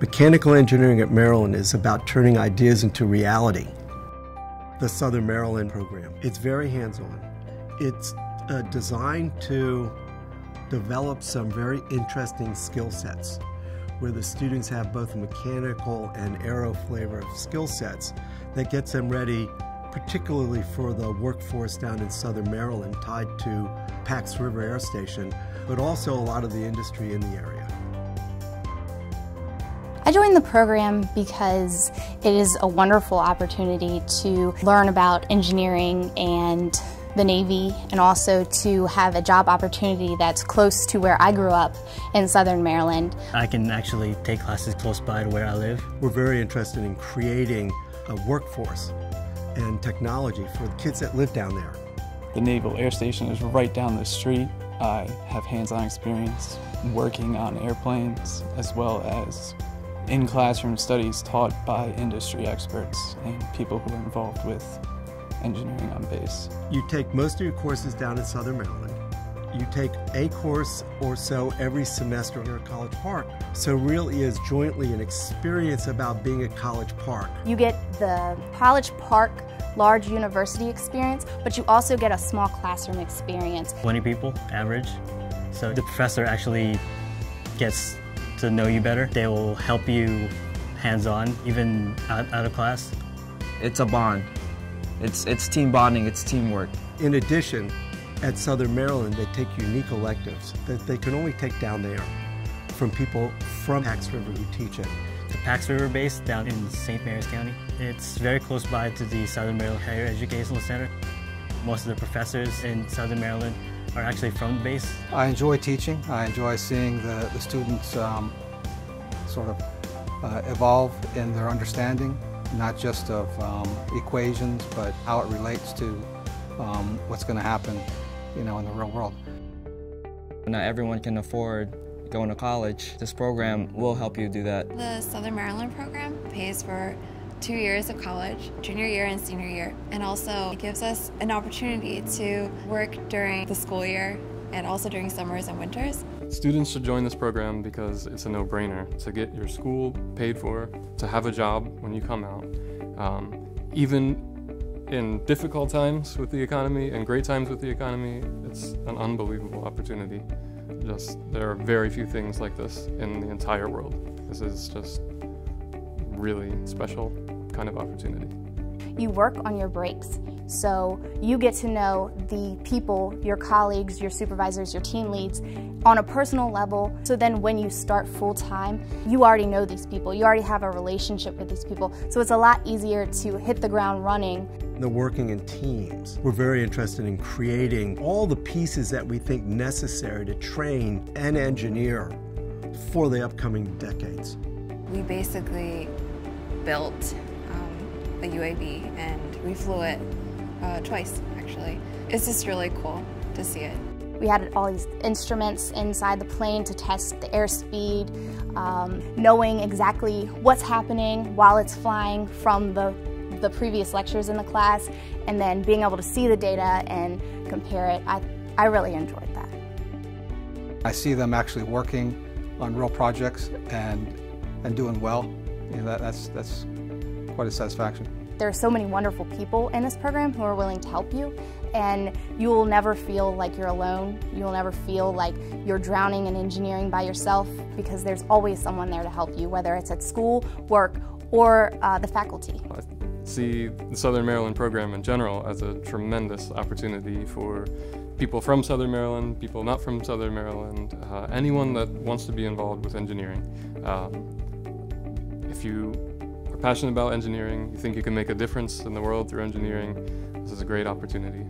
Mechanical engineering at Maryland is about turning ideas into reality. The Southern Maryland program, it's very hands-on. It's uh, designed to develop some very interesting skill sets where the students have both mechanical and aero flavor of skill sets that gets them ready particularly for the workforce down in southern Maryland tied to Pax River Air Station, but also a lot of the industry in the area. I joined the program because it is a wonderful opportunity to learn about engineering and the Navy and also to have a job opportunity that's close to where I grew up in Southern Maryland. I can actually take classes close by to where I live. We're very interested in creating a workforce and technology for the kids that live down there. The Naval Air Station is right down the street. I have hands-on experience working on airplanes as well as in classroom studies taught by industry experts and people who are involved with engineering on base. You take most of your courses down in Southern Maryland. You take a course or so every semester here at College Park. So really is jointly an experience about being at College Park. You get the College Park large university experience, but you also get a small classroom experience. 20 people, average. So the professor actually gets to know you better. They will help you hands-on, even out, out of class. It's a bond. It's, it's team bonding, it's teamwork. In addition, at Southern Maryland, they take unique electives that they can only take down there from people from Pax River who teach it. The Pax River base down in St. Mary's County. It's very close by to the Southern Maryland Higher Educational Center. Most of the professors in Southern Maryland are actually from the base. I enjoy teaching. I enjoy seeing the, the students um, sort of uh, evolve in their understanding, not just of um, equations, but how it relates to um, what's going to happen, you know, in the real world. Not everyone can afford going to college. This program will help you do that. The Southern Maryland program pays for two years of college, junior year and senior year, and also it gives us an opportunity to work during the school year and also during summers and winters. Students should join this program because it's a no-brainer to get your school paid for, to have a job when you come out. Um, even in difficult times with the economy and great times with the economy, it's an unbelievable opportunity. Just there are very few things like this in the entire world. This is just really special kind of opportunity. You work on your breaks. So you get to know the people, your colleagues, your supervisors, your team leads on a personal level. So then when you start full time, you already know these people. You already have a relationship with these people. So it's a lot easier to hit the ground running. The working in teams. We're very interested in creating all the pieces that we think necessary to train and engineer for the upcoming decades. We basically built um, a UAV and we flew it uh, twice actually. It's just really cool to see it. We had all these instruments inside the plane to test the airspeed, um, knowing exactly what's happening while it's flying from the, the previous lectures in the class, and then being able to see the data and compare it. I, I really enjoyed that. I see them actually working on real projects and, and doing well. You know, that, that's, that's quite a satisfaction. There are so many wonderful people in this program who are willing to help you and you will never feel like you're alone. You'll never feel like you're drowning in engineering by yourself because there's always someone there to help you, whether it's at school, work, or uh, the faculty. I see the Southern Maryland program in general as a tremendous opportunity for people from Southern Maryland, people not from Southern Maryland, uh, anyone that wants to be involved with engineering. Um, if you are passionate about engineering, you think you can make a difference in the world through engineering, this is a great opportunity.